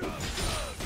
Chop, chop!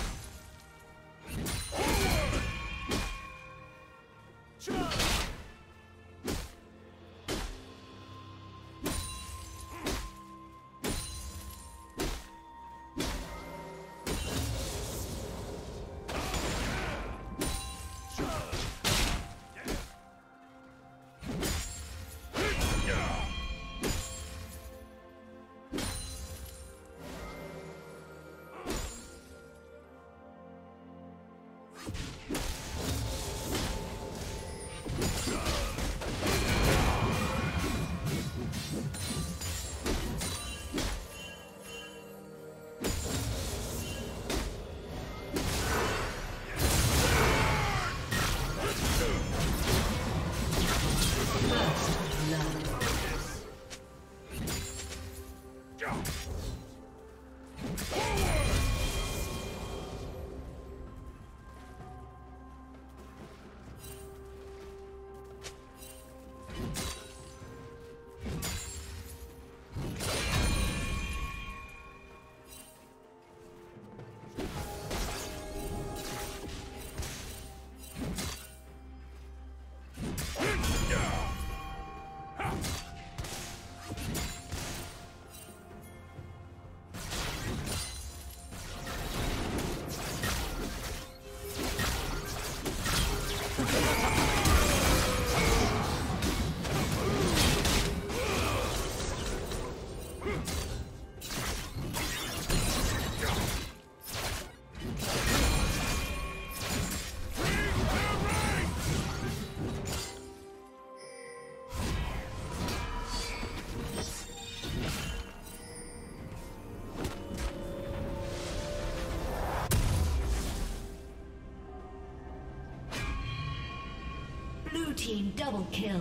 Team double kill.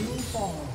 Soon fall.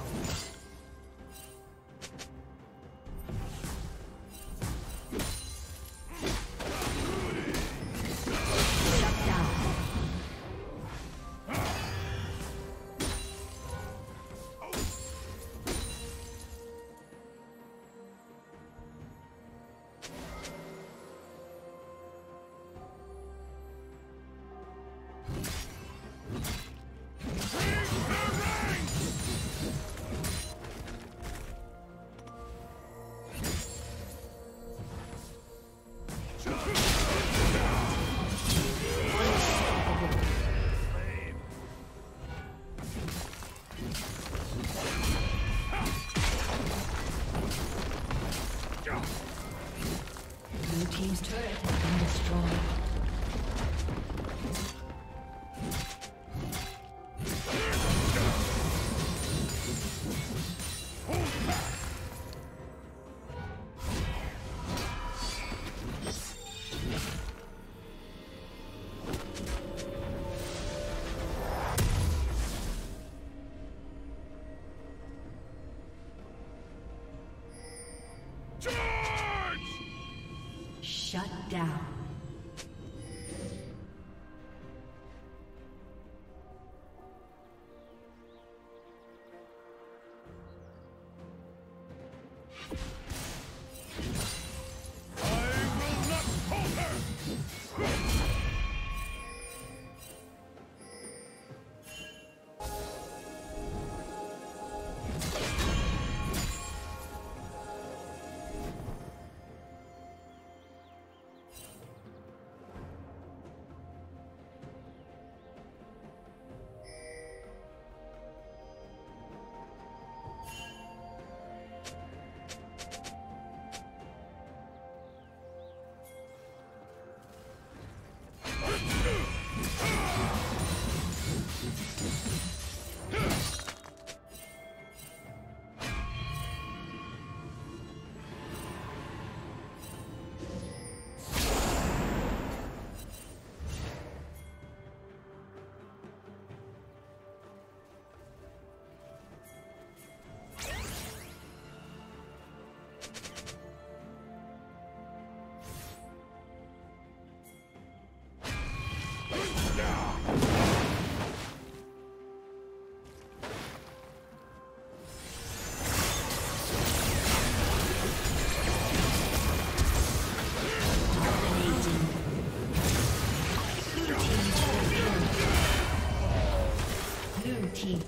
Shut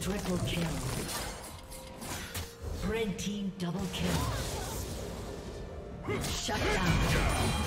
Triple kill. Red team double kill. Shut down.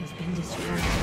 Has been destroyed.